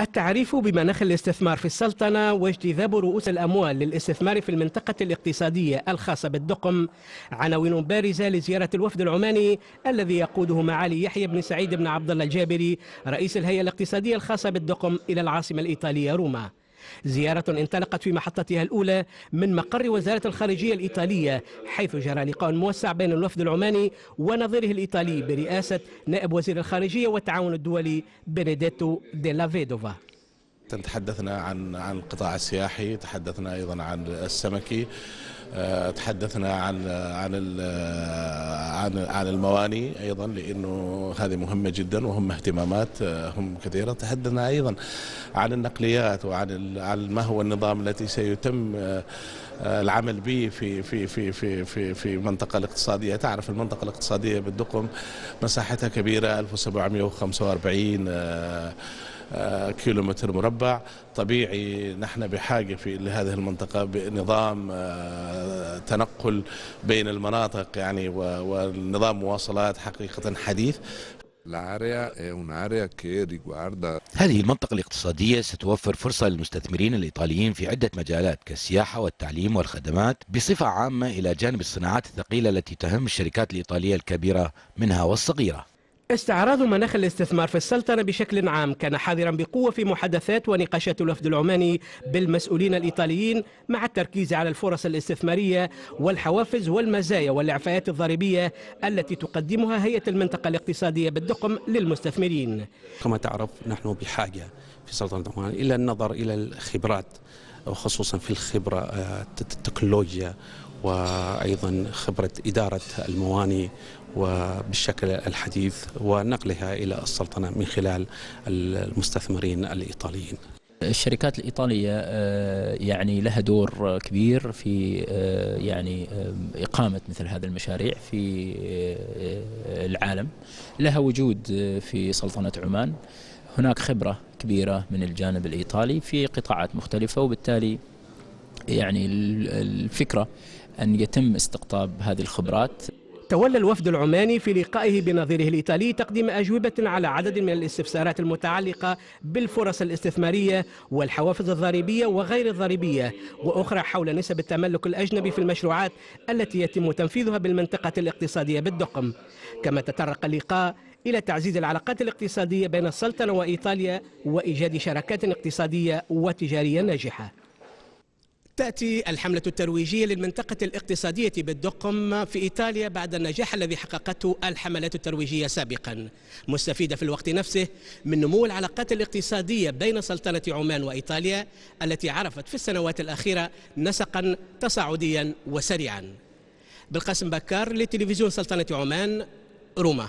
التعريف بمناخ الاستثمار في السلطنة واجتذاب رؤوس الأموال للاستثمار في المنطقة الاقتصادية الخاصة بالدقم. عناوين بارزة لزيارة الوفد العماني الذي يقوده معالي يحيى بن سعيد بن عبد الله الجابري رئيس الهيئة الاقتصادية الخاصة بالدقم إلى العاصمة الإيطالية روما. زيارة انطلقت في محطتها الأولى من مقر وزارة الخارجية الإيطالية حيث جرى لقاء موسع بين الوفد العماني ونظيره الإيطالي برئاسة نائب وزير الخارجية والتعاون الدولي بينيديتو ديلا فيدوفا تحدثنا عن عن القطاع السياحي تحدثنا أيضا عن السمكي آه، تحدثنا عن عن عن عن المواني أيضا لأنه هذه مهمة جدا وهم اهتمامات آه، هم كثيرة. تحدثنا أيضا عن النقليات وعن عن ما هو النظام التي سيتم آه، العمل به في في في في في في المنطقة الاقتصادية. تعرف المنطقة الاقتصادية بالدقم مساحتها كبيرة 1745 آه، كيلومتر مربع. طبيعي نحن بحاجة في لهذه المنطقة بنظام آه، تنقل بين المناطق يعني ونظام مواصلات حقيقة حديث. هذه المنطقة الاقتصادية ستوفر فرصة للمستثمرين الإيطاليين في عدة مجالات كالسياحة والتعليم والخدمات بصفة عامة إلى جانب الصناعات الثقيلة التي تهم الشركات الإيطالية الكبيرة منها والصغيرة. استعراض مناخ الاستثمار في السلطنة بشكل عام كان حاضرا بقوة في محادثات ونقاشات الوفد العماني بالمسؤولين الإيطاليين مع التركيز على الفرص الاستثمارية والحوافز والمزايا والإعفاءات الضريبية التي تقدمها هيئة المنطقة الاقتصادية بالدقم للمستثمرين. كما تعرف نحن بحاجة في سلطنة عمان إلى النظر إلى الخبرات وخصوصا في الخبرة آه، التكنولوجيا وأيضا خبرة إدارة المواني وبالشكل الحديث ونقلها إلى السلطنة من خلال المستثمرين الإيطاليين. الشركات الإيطالية آه، يعني لها دور كبير في آه، يعني آه، إقامة مثل هذه المشاريع في العالم. لها وجود في سلطنة عمان. هناك خبرة كبيرة من الجانب الإيطالي في قطاعات مختلفة وبالتالي يعني الفكرة أن يتم استقطاب هذه الخبرات. تولى الوفد العماني في لقائه بنظيره الإيطالي تقديم أجوبة على عدد من الاستفسارات المتعلقة بالفرص الاستثمارية والحوافز الضريبية وغير الضريبية وأخرى حول نسب التملك الأجنبي في المشروعات التي يتم تنفيذها بالمنطقة الاقتصادية بالدقم. كما تطرق اللقاء إلى تعزيز العلاقات الاقتصادية بين السلطنة وإيطاليا وإيجاد شراكات اقتصادية وتجارية ناجحة. تأتي الحملة الترويجية للمنطقة الاقتصادية بالدقم في إيطاليا بعد النجاح الذي حققته الحملات الترويجية سابقا. مستفيدة في الوقت نفسه من نمو العلاقات الاقتصادية بين سلطنة عمان وإيطاليا التي عرفت في السنوات الأخيرة نسقا تصاعديا وسريعا. بالقاسم بكار لتلفزيون سلطنة عمان روما.